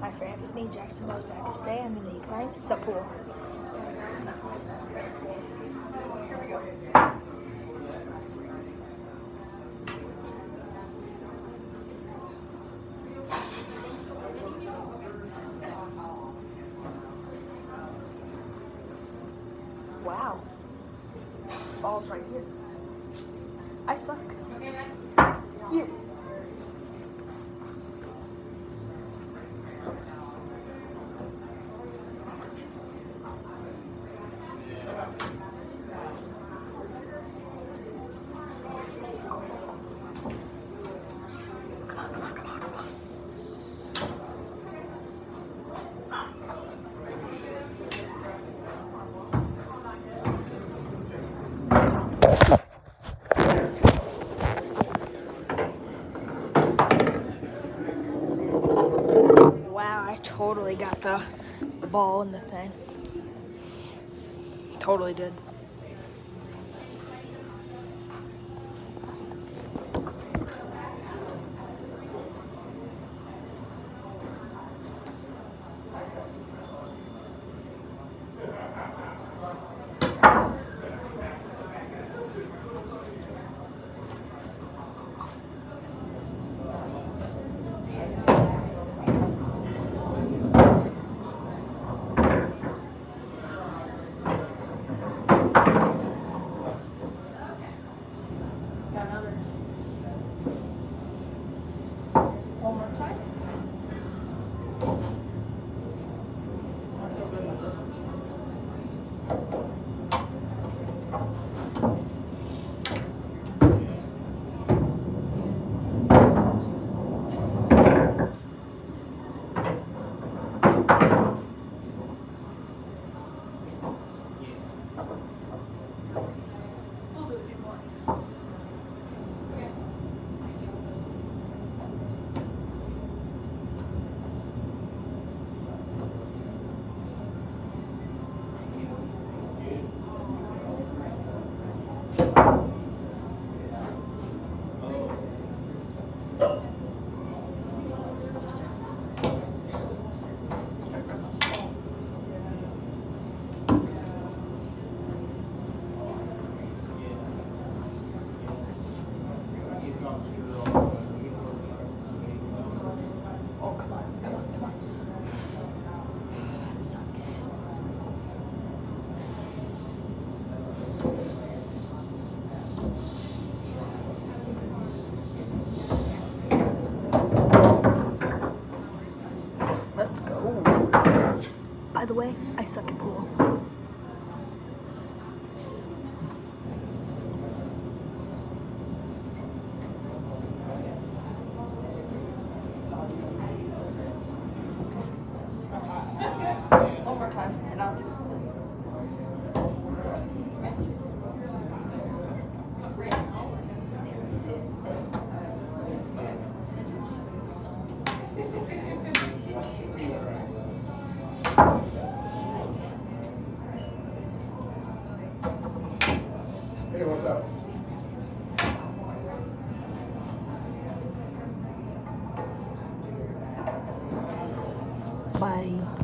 My friends, me, Jaxson goes back to stay. I'm gonna be playing pool. Here we go. Wow. Ball's right here. I suck. You. Totally got the ball in the thing. Totally did. Got another. By way, I suck at pool. Bye.